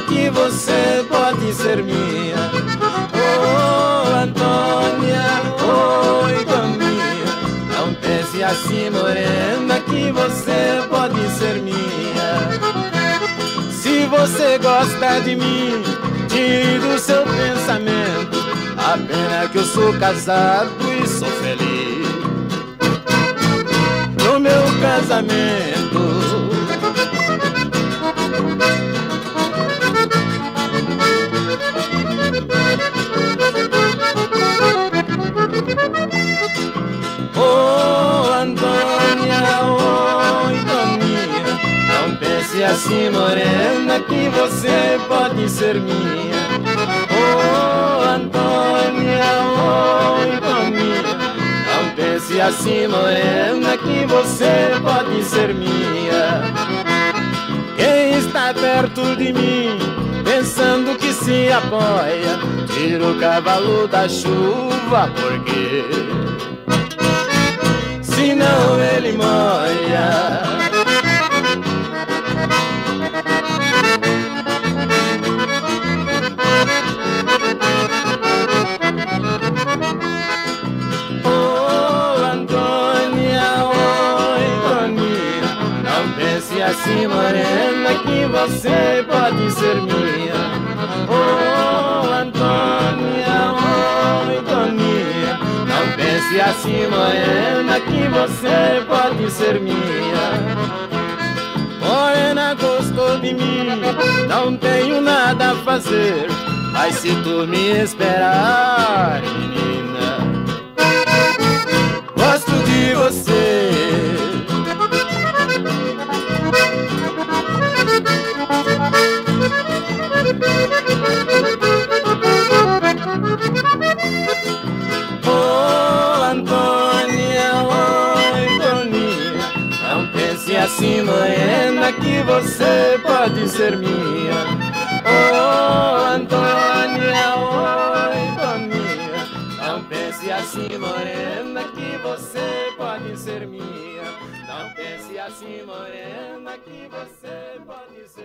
que você pode ser minha. Oh, Antônia, oi, caminha. Não pense assim, morena, que você pode ser minha. Se você gosta de mim, tire do seu pensamento. A pena que eu sou casado e sou feliz no meu casamento. Assim, morena, que você pode ser minha. Oh, Antônia, oi, Toninha, não pense assim, morena, que você pode ser minha. Quem está perto de mim, pensando que se apoia, tira o cavalo da chuva, porque senão ele molha. Pense assim, morena, que você pode ser minha. Oh, Antônia, oi, Toninha, não pense assim, morena, que você pode ser minha. Morena gostou de mim, não tenho nada a fazer. Mas se tu me esperar, assim, morena, que você pode ser minha. Oh, Antônia, oi, Toninha, não pense assim, morena, que você pode ser minha. Não pense assim, morena, que você pode ser